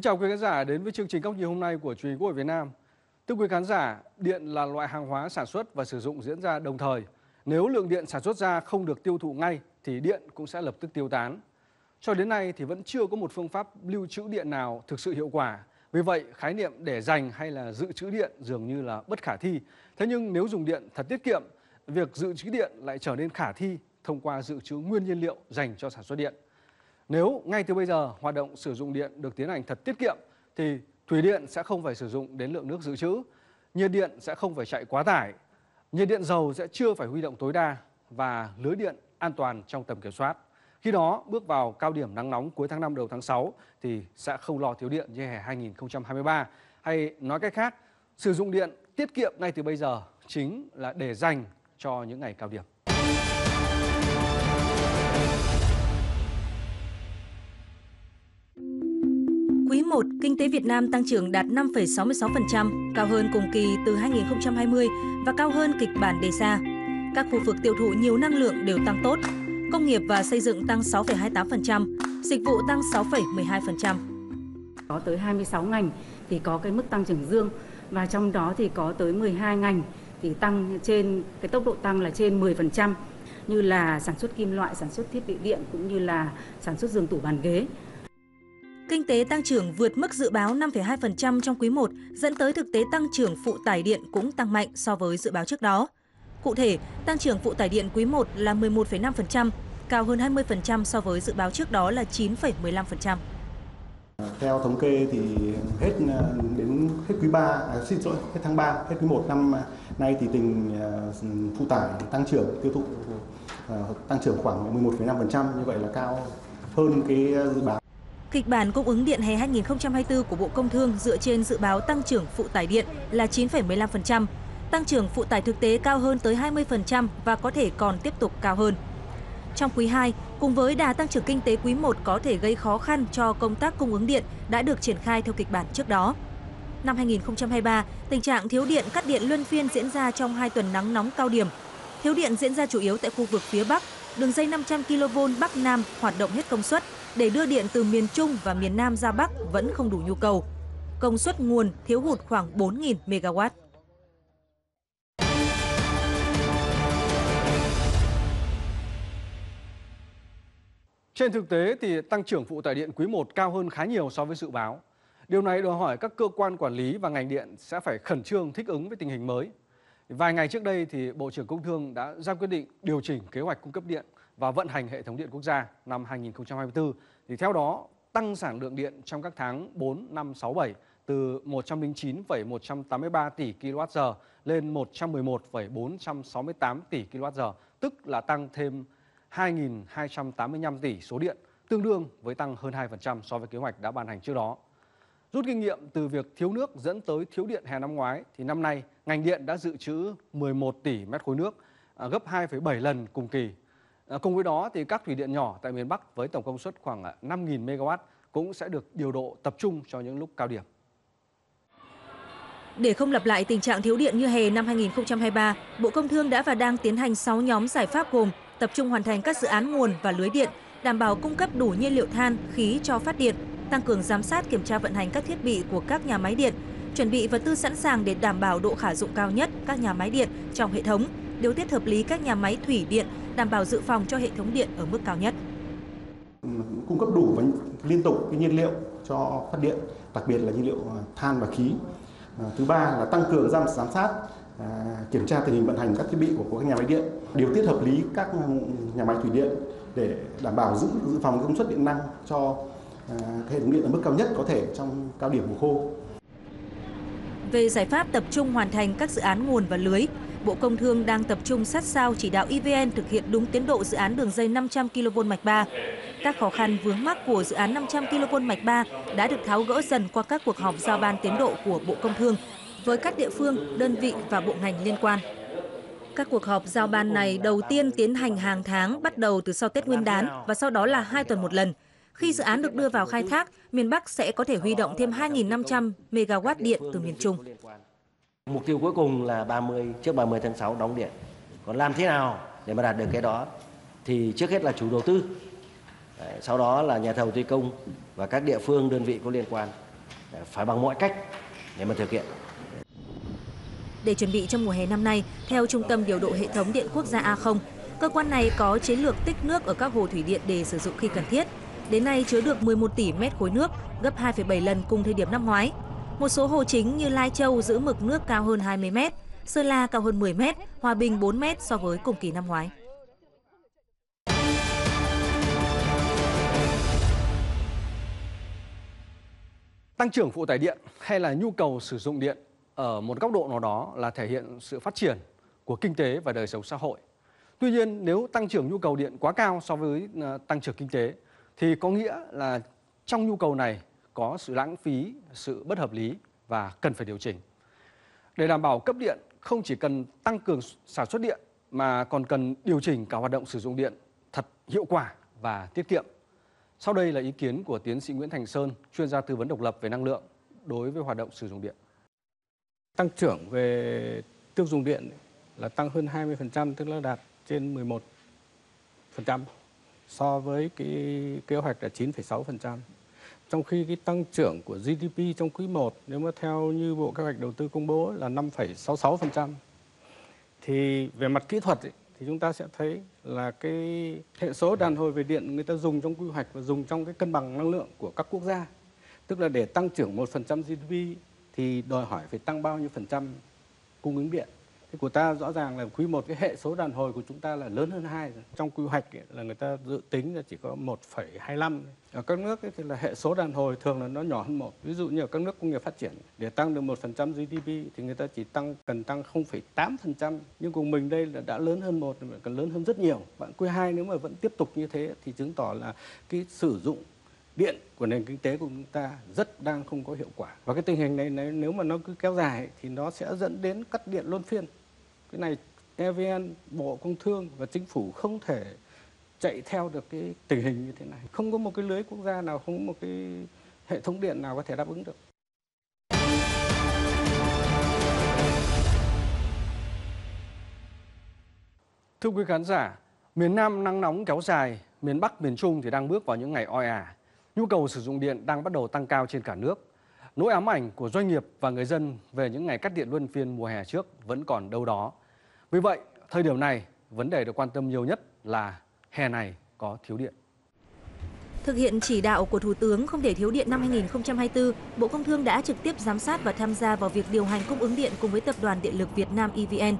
Kính chào quý khán giả đến với chương trình góc nhìn hôm nay của truyền hình Quốc hội Việt Nam. Thưa quý khán giả, điện là loại hàng hóa sản xuất và sử dụng diễn ra đồng thời. Nếu lượng điện sản xuất ra không được tiêu thụ ngay thì điện cũng sẽ lập tức tiêu tán. Cho đến nay thì vẫn chưa có một phương pháp lưu trữ điện nào thực sự hiệu quả. Vì vậy, khái niệm để dành hay là dự trữ điện dường như là bất khả thi. Thế nhưng nếu dùng điện thật tiết kiệm, việc dự trữ điện lại trở nên khả thi thông qua dự trữ nguyên nhiên liệu dành cho sản xuất điện. Nếu ngay từ bây giờ hoạt động sử dụng điện được tiến hành thật tiết kiệm thì thủy điện sẽ không phải sử dụng đến lượng nước dự trữ, nhiệt điện sẽ không phải chạy quá tải, nhiệt điện dầu sẽ chưa phải huy động tối đa và lưới điện an toàn trong tầm kiểm soát. Khi đó bước vào cao điểm nắng nóng cuối tháng 5 đầu tháng 6 thì sẽ không lo thiếu điện như hè 2023 hay nói cách khác, sử dụng điện tiết kiệm ngay từ bây giờ chính là để dành cho những ngày cao điểm. 1, kinh tế Việt Nam tăng trưởng đạt 5,66%, cao hơn cùng kỳ từ 2020 và cao hơn kịch bản đề ra. Các khu vực tiêu thụ nhiều năng lượng đều tăng tốt. Công nghiệp và xây dựng tăng 6,28%, dịch vụ tăng 6,12%. Có tới 26 ngành thì có cái mức tăng trưởng dương và trong đó thì có tới 12 ngành thì tăng trên cái tốc độ tăng là trên 10% như là sản xuất kim loại, sản xuất thiết bị điện cũng như là sản xuất giường tủ bàn ghế. Kinh tế tăng trưởng vượt mức dự báo 5,2% trong quý 1, dẫn tới thực tế tăng trưởng phụ tải điện cũng tăng mạnh so với dự báo trước đó. Cụ thể, tăng trưởng phụ tải điện quý 1 là 11,5%, cao hơn 20% so với dự báo trước đó là 9,15%. Theo thống kê thì hết à, đến hết quý 3, à, xin lỗi, hết tháng 3, hết quý 1 năm nay thì tình à, phụ tải tăng trưởng tiêu thụ à, tăng trưởng khoảng 11,5%, như vậy là cao hơn cái dự báo. Kịch bản cung ứng điện hè 2024 của Bộ Công Thương dựa trên dự báo tăng trưởng phụ tải điện là 9,15%, tăng trưởng phụ tải thực tế cao hơn tới 20% và có thể còn tiếp tục cao hơn. Trong quý 2, cùng với đà tăng trưởng kinh tế quý 1 có thể gây khó khăn cho công tác cung ứng điện đã được triển khai theo kịch bản trước đó. Năm 2023, tình trạng thiếu điện cắt điện luân phiên diễn ra trong 2 tuần nắng nóng cao điểm. Thiếu điện diễn ra chủ yếu tại khu vực phía Bắc, đường dây 500 kV Bắc Nam hoạt động hết công suất để đưa điện từ miền Trung và miền Nam ra Bắc vẫn không đủ nhu cầu. Công suất nguồn thiếu hụt khoảng 4.000 MW. Trên thực tế thì tăng trưởng phụ tải điện quý 1 cao hơn khá nhiều so với dự báo. Điều này đòi hỏi các cơ quan quản lý và ngành điện sẽ phải khẩn trương thích ứng với tình hình mới. Vài ngày trước đây thì Bộ trưởng Công Thương đã ra quyết định điều chỉnh kế hoạch cung cấp điện và vận hành hệ thống điện quốc gia năm 2024 thì theo đó tăng sản lượng điện trong các tháng 4, 5, 6, 7 từ 109,183 tỷ kWh lên 111,468 tỷ kWh, tức là tăng thêm 2.285 tỷ số điện, tương đương với tăng hơn 2% so với kế hoạch đã ban hành trước đó. Rút kinh nghiệm từ việc thiếu nước dẫn tới thiếu điện hè năm ngoái thì năm nay ngành điện đã dự trữ 11 tỷ mét khối nước, à, gấp 2,7 lần cùng kỳ. À, cùng với đó thì các thủy điện nhỏ tại miền Bắc với tổng công suất khoảng à, 5.000 MW cũng sẽ được điều độ tập trung cho những lúc cao điểm. Để không lặp lại tình trạng thiếu điện như hè năm 2023, Bộ Công Thương đã và đang tiến hành 6 nhóm giải pháp gồm tập trung hoàn thành các dự án nguồn và lưới điện, đảm bảo cung cấp đủ nhiên liệu than, khí cho phát điện, tăng cường giám sát kiểm tra vận hành các thiết bị của các nhà máy điện, chuẩn bị vật tư sẵn sàng để đảm bảo độ khả dụng cao nhất các nhà máy điện trong hệ thống, điều tiết hợp lý các nhà máy thủy điện, đảm bảo dự phòng cho hệ thống điện ở mức cao nhất. Cung cấp đủ và liên tục cái nhiên liệu cho phát điện, đặc biệt là nhiên liệu à, than và khí. À, thứ ba là tăng cường giám giám sát à, kiểm tra tình hình vận hành các thiết bị của các nhà máy điện, điều tiết hợp lý các ừ, nhà máy thủy điện để đảm bảo giữ dự phòng công suất điện năng cho hệ thống điện ở mức cao nhất có thể trong cao điểm mùa khô. Về giải pháp tập trung hoàn thành các dự án nguồn và lưới, Bộ Công Thương đang tập trung sát sao chỉ đạo EVN thực hiện đúng tiến độ dự án đường dây 500 kV mạch 3. Các khó khăn vướng mắc của dự án 500 kV mạch 3 đã được tháo gỡ dần qua các cuộc họp giao ban tiến độ của Bộ Công Thương với các địa phương, đơn vị và bộ ngành liên quan. Các cuộc họp giao ban này đầu tiên tiến hành hàng tháng bắt đầu từ sau Tết Nguyên đán và sau đó là hai tuần một lần. Khi dự án được đưa vào khai thác, miền Bắc sẽ có thể huy động thêm 2.500 MW điện từ miền Trung. Mục tiêu cuối cùng là 30 trước 30 tháng 6 đóng điện. Còn làm thế nào để mà đạt được cái đó thì trước hết là chủ đầu tư sau đó là nhà thầu thi công và các địa phương đơn vị có liên quan phải bằng mọi cách để mà thực hiện. Để chuẩn bị cho mùa hè năm nay, theo Trung tâm Điều độ Hệ thống Điện Quốc gia A0, cơ quan này có chiến lược tích nước ở các hồ thủy điện để sử dụng khi cần thiết. Đến nay chứa được 11 tỷ mét khối nước, gấp 2,7 lần cùng thời điểm năm ngoái. Một số hồ chính như Lai Châu giữ mực nước cao hơn 20 mét, Sơn La cao hơn 10 mét, Hòa Bình 4 mét so với cùng kỳ năm ngoái. Tăng trưởng phụ tải điện hay là nhu cầu sử dụng điện ở một góc độ nào đó là thể hiện sự phát triển của kinh tế và đời sống xã hội. Tuy nhiên, nếu tăng trưởng nhu cầu điện quá cao so với à, tăng trưởng kinh tế thì có nghĩa là trong nhu cầu này có sự lãng phí, sự bất hợp lý và cần phải điều chỉnh. Để đảm bảo cấp điện không chỉ cần tăng cường sản xuất điện mà còn cần điều chỉnh cả hoạt động sử dụng điện thật hiệu quả và tiết kiệm. Sau đây là ý kiến của tiến sĩ Nguyễn Thành Sơn, chuyên gia tư vấn độc lập về năng lượng đối với hoạt động sử dụng điện. Tăng trưởng về tiêu dùng điện là tăng hơn 20%, tức là đạt trên 11% so với cái kế hoạch là 9,6%. Trong khi cái tăng trưởng của GDP trong quý 1 nếu mà theo như Bộ Kế hoạch Đầu tư công bố là 5,66%. Thì về mặt kỹ thuật ấy, thì chúng ta sẽ thấy là cái hệ số đàn hồi về điện người ta dùng trong quy hoạch và dùng trong cái cân bằng năng lượng của các quốc gia. Tức là để tăng trưởng 1% GDP thì đòi hỏi phải tăng bao nhiêu phần trăm cung ứng điện. Thế của ta rõ ràng là quý một cái hệ số đàn hồi của chúng ta là lớn hơn hai trong quy hoạch ấy, là người ta dự tính là chỉ có 1,25 ở các nước ấy thì là hệ số đàn hồi thường là nó nhỏ hơn một. Ví dụ như ở các nước công nghiệp phát triển để tăng được một phần trăm GDP thì người ta chỉ tăng cần tăng 0,8 phần trăm. Nhưng cùng mình đây là đã lớn hơn một cần lớn hơn rất nhiều. Bạn quy hai nếu mà vẫn tiếp tục như thế thì chứng tỏ là cái sử dụng điện của nền kinh tế của chúng ta rất đang không có hiệu quả. Và cái tình hình này nếu mà nó cứ kéo dài thì nó sẽ dẫn đến cắt điện luân phiên cái này evn bộ công thương và chính phủ không thể chạy theo được cái tình hình như thế này không có một cái lưới quốc gia nào không có một cái hệ thống điện nào có thể đáp ứng được Thưa quý khán giả, miền Nam nắng nóng kéo dài, miền Bắc, miền Trung thì đang bước vào những ngày oi ả. Nhu cầu sử dụng điện đang bắt đầu tăng cao trên cả nước. Nỗi ám ảnh của doanh nghiệp và người dân về những ngày cắt điện luân phiên mùa hè trước vẫn còn đâu đó. Vì vậy, thời điểm này, vấn đề được quan tâm nhiều nhất là hè này có thiếu điện. Thực hiện chỉ đạo của Thủ tướng không để thiếu điện năm 2024, Bộ Công Thương đã trực tiếp giám sát và tham gia vào việc điều hành cung ứng điện cùng với Tập đoàn Điện lực Việt Nam EVN.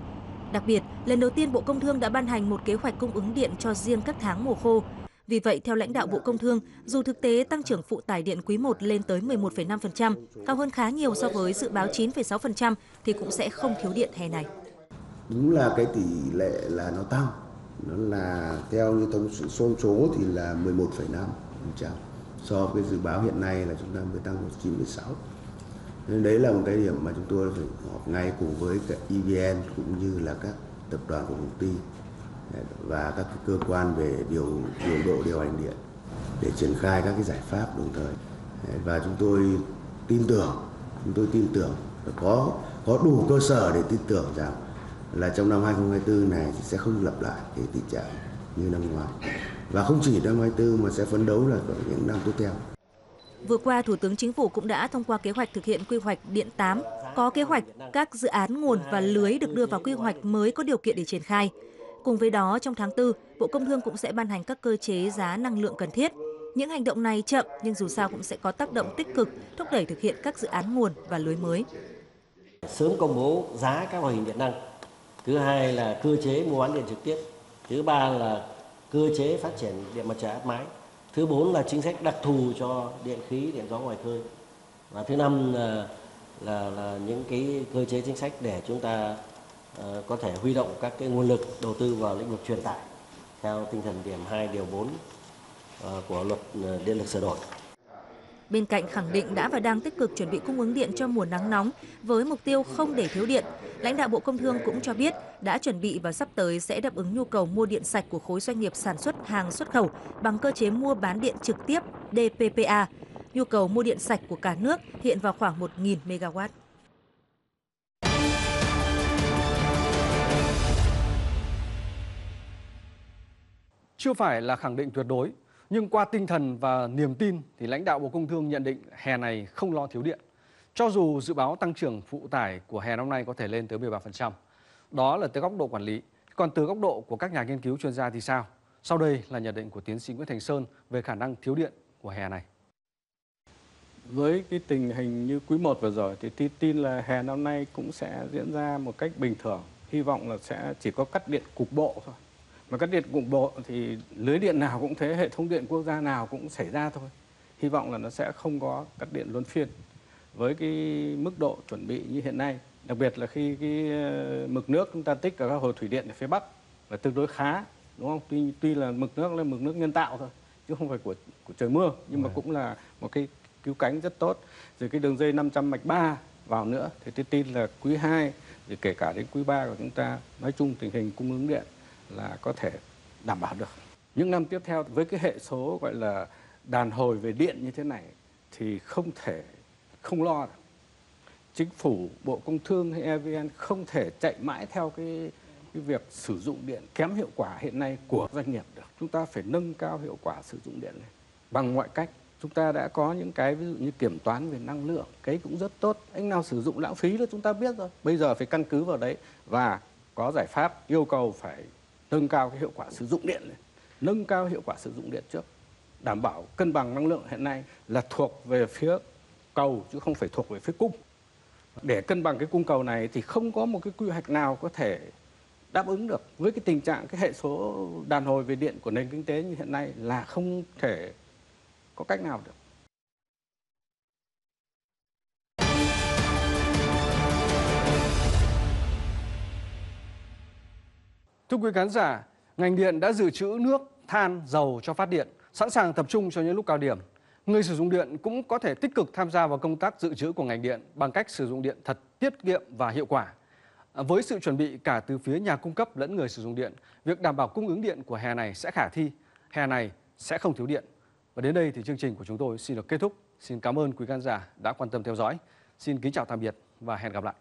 Đặc biệt, lần đầu tiên Bộ Công Thương đã ban hành một kế hoạch cung ứng điện cho riêng các tháng mùa khô. Vì vậy, theo lãnh đạo Bộ Công Thương, dù thực tế tăng trưởng phụ tải điện quý 1 lên tới 11,5%, cao hơn khá nhiều so với dự báo 9,6% thì cũng sẽ không thiếu điện hè này. Đúng là cái tỷ lệ là nó tăng, nó là theo như thống số số thì là 11,5% so với dự báo hiện nay là chúng ta mới tăng 9,6 nên đấy là một cái điểm mà chúng tôi phải họp ngay cùng với cả EVN cũng như là các tập đoàn của công ty và các cơ quan về điều điều độ điều hành điện để triển khai các cái giải pháp đồng thời. Và chúng tôi tin tưởng chúng tôi tin tưởng có có đủ cơ sở để tin tưởng rằng là trong năm 2024 này sẽ không lặp lại cái tình trạng như năm ngoái và không chỉ năm 2024 mà sẽ phấn đấu là những năm tiếp theo. Vừa qua, Thủ tướng Chính phủ cũng đã thông qua kế hoạch thực hiện quy hoạch Điện 8, có kế hoạch các dự án nguồn và lưới được đưa vào quy hoạch mới có điều kiện để triển khai. Cùng với đó, trong tháng 4, Bộ Công Thương cũng sẽ ban hành các cơ chế giá năng lượng cần thiết. Những hành động này chậm nhưng dù sao cũng sẽ có tác động tích cực thúc đẩy thực hiện các dự án nguồn và lưới mới. Sớm công bố giá các loại hình điện năng. Thứ hai là cơ chế mua bán điện trực tiếp. Thứ ba là cơ chế phát triển điện mặt trời áp mái. Thứ bốn là chính sách đặc thù cho điện khí, điện gió ngoài khơi. Và thứ năm là, là, là những cái cơ chế chính sách để chúng ta uh, có thể huy động các cái nguồn lực đầu tư vào lĩnh vực truyền tải theo tinh thần điểm 2 điều 4 uh, ờ, của luật uh, điện lực sửa đổi. Bên cạnh khẳng định đã và đang tích cực chuẩn bị cung ứng điện cho mùa nắng nóng với mục tiêu không để thiếu điện, lãnh đạo Bộ Công Thương cũng cho biết đã chuẩn bị và sắp tới sẽ đáp ứng nhu cầu mua điện sạch của khối doanh nghiệp sản xuất hàng xuất khẩu bằng cơ chế mua bán điện trực tiếp DPPA. Nhu cầu mua điện sạch của cả nước hiện vào khoảng 1.000 MW. Chưa phải là khẳng định tuyệt đối, nhưng qua tinh thần và niềm tin thì lãnh đạo Bộ Công Thương nhận định hè này không lo thiếu điện. Cho dù dự báo tăng trưởng phụ tải của hè năm nay có thể lên tới 13%. Đó là từ góc độ quản lý. Còn từ góc độ của các nhà nghiên cứu chuyên gia thì sao? Sau đây là nhận định của tiến sĩ Nguyễn Thành Sơn về khả năng thiếu điện của hè này. Với cái tình hình như quý 1 vừa rồi thì tin tin là hè năm nay cũng sẽ diễn ra một cách bình thường. Hy vọng là sẽ chỉ có cắt điện cục bộ thôi. Mà cắt điện cục bộ thì lưới điện nào cũng thế, hệ thống điện quốc gia nào cũng xảy ra thôi. Hy vọng là nó sẽ không có cắt điện luân phiên. Với cái mức độ chuẩn bị như hiện nay, đặc biệt là khi cái ờ, mực nước chúng ta tích ở các hồ thủy điện ở phía Bắc là tương đối khá, đúng không? Tuy tuy là mực nước là mực nước nhân tạo thôi, chứ không phải của của trời mưa, nhưng mà cũng là một cái cứu cánh rất tốt. Rồi cái đường dây 500 mạch 3 vào nữa thì tôi tin là quý 2 rồi kể cả đến quý 3 của chúng ta nói chung tình hình cung ứng điện là có thể đảm bảo được. Những năm tiếp theo với cái hệ số gọi là đàn hồi về điện như thế này thì không thể không lo được. Chính phủ, Bộ Công Thương hay EVN không thể chạy mãi theo cái cái việc sử dụng điện kém hiệu quả hiện nay của doanh nghiệp được. Chúng ta phải nâng cao hiệu quả sử dụng điện này bằng mọi cách. Chúng ta đã có những cái ví dụ như kiểm toán về năng lượng, cái cũng rất tốt. Anh nào sử dụng lãng phí là chúng ta biết rồi. Bây giờ phải căn cứ vào đấy và có giải pháp yêu cầu phải nâng cao cái hiệu quả sử dụng điện này. Nâng cao hiệu quả sử dụng điện trước. Đảm bảo cân bằng năng lượng hiện nay là thuộc về phía cầu chứ không phải thuộc về phía cung. Để cân bằng cái cung cầu này thì không có một cái quy hoạch nào có thể đáp ứng được với cái tình trạng cái hệ số đàn hồi về điện của nền kinh tế như hiện nay là không thể có cách nào được. Thưa quý khán giả, ngành điện đã dự trữ nước, than, dầu cho phát điện, sẵn sàng tập trung cho những lúc cao điểm. Người sử dụng điện cũng có thể tích cực tham gia vào công tác dự trữ của ngành điện bằng cách sử dụng điện thật tiết kiệm và hiệu quả. Với sự chuẩn bị cả từ phía nhà cung cấp lẫn người sử dụng điện, việc đảm bảo cung ứng điện của hè này sẽ khả thi, hè này sẽ không thiếu điện. Và đến đây thì chương trình của chúng tôi xin được kết thúc. Xin cảm ơn quý khán giả đã quan tâm theo dõi. Xin kính chào tạm biệt và hẹn gặp lại.